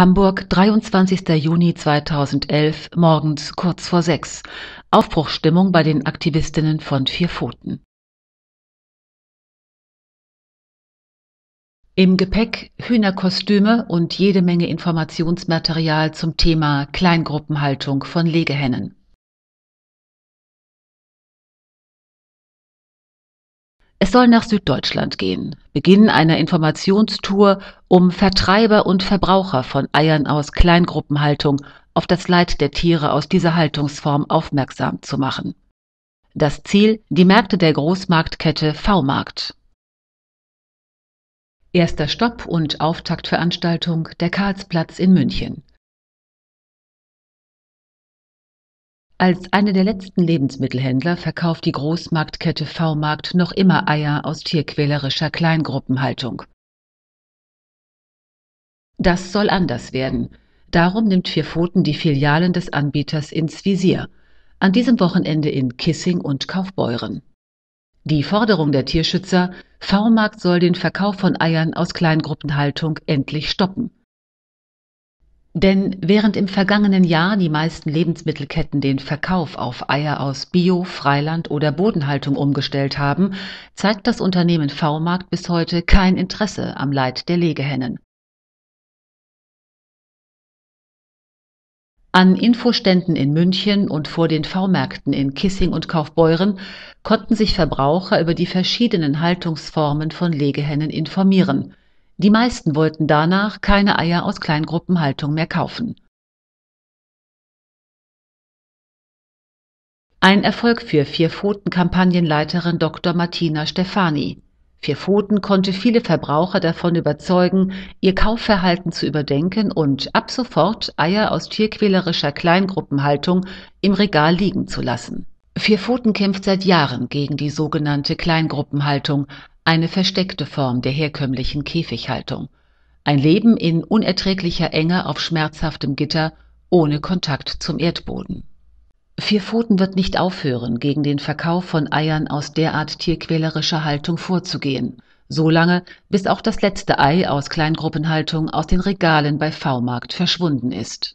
Hamburg, 23. Juni 2011, morgens kurz vor sechs. Aufbruchsstimmung bei den Aktivistinnen von Vier Pfoten. Im Gepäck Hühnerkostüme und jede Menge Informationsmaterial zum Thema Kleingruppenhaltung von Legehennen. Es soll nach Süddeutschland gehen. Beginn einer Informationstour, um Vertreiber und Verbraucher von Eiern aus Kleingruppenhaltung auf das Leid der Tiere aus dieser Haltungsform aufmerksam zu machen. Das Ziel die Märkte der Großmarktkette V-Markt. Erster Stopp und Auftaktveranstaltung der Karlsplatz in München. Als eine der letzten Lebensmittelhändler verkauft die Großmarktkette V-Markt noch immer Eier aus tierquälerischer Kleingruppenhaltung. Das soll anders werden. Darum nimmt Vierpfoten die Filialen des Anbieters ins Visier. An diesem Wochenende in Kissing und Kaufbeuren. Die Forderung der Tierschützer, V-Markt soll den Verkauf von Eiern aus Kleingruppenhaltung endlich stoppen. Denn während im vergangenen Jahr die meisten Lebensmittelketten den Verkauf auf Eier aus Bio, Freiland oder Bodenhaltung umgestellt haben, zeigt das Unternehmen V-Markt bis heute kein Interesse am Leid der Legehennen. An Infoständen in München und vor den V-Märkten in Kissing und Kaufbeuren konnten sich Verbraucher über die verschiedenen Haltungsformen von Legehennen informieren. Die meisten wollten danach keine Eier aus Kleingruppenhaltung mehr kaufen. Ein Erfolg für Vier-Pfoten-Kampagnenleiterin Dr. Martina Stefani. Vier Pfoten konnte viele Verbraucher davon überzeugen, ihr Kaufverhalten zu überdenken und ab sofort Eier aus tierquälerischer Kleingruppenhaltung im Regal liegen zu lassen. Vier Pfoten kämpft seit Jahren gegen die sogenannte Kleingruppenhaltung, eine versteckte Form der herkömmlichen Käfighaltung. Ein Leben in unerträglicher Enge auf schmerzhaftem Gitter, ohne Kontakt zum Erdboden. Vier Pfoten wird nicht aufhören, gegen den Verkauf von Eiern aus derart tierquälerischer Haltung vorzugehen, solange bis auch das letzte Ei aus Kleingruppenhaltung aus den Regalen bei V-Markt verschwunden ist.